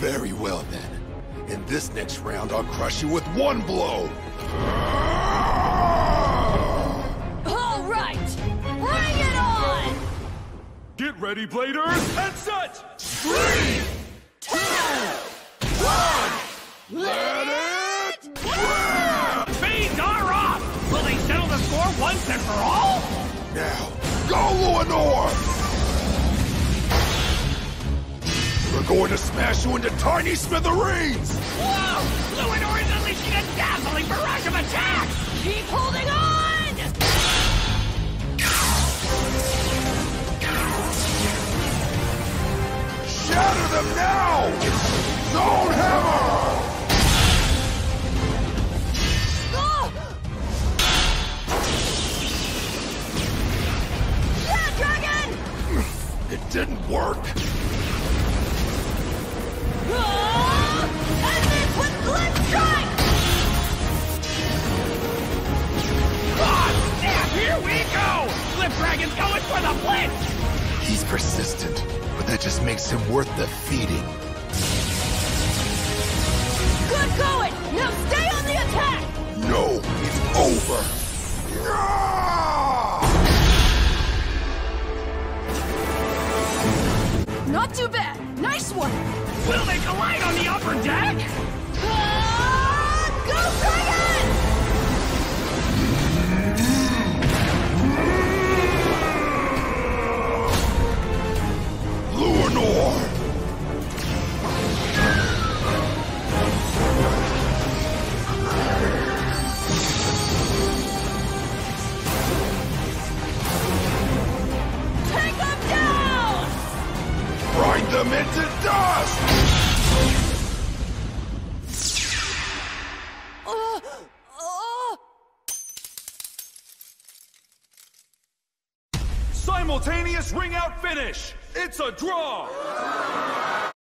Very well then. In this next round, I'll crush you with one blow. All right! Bring it on! Get ready, bladers, and set! Three, two, one, let it rip! Speeds are off! Will they settle the score once and for all? Now, go Luinor! Going to smash you into tiny smithereens! Whoa! Luinor is unleashing a dazzling barrage of attacks! Keep holding on! Shatter them now! Zone Hammer! Yeah, Dragon! It didn't work. Dragon's going for the blitz! He's persistent, but that just makes him worth defeating. Good going! Now stay on the attack! No, it's over. Not too bad. Nice one. Will they collide on the upper deck? Them into dust! Simultaneous ring out finish! It's a draw!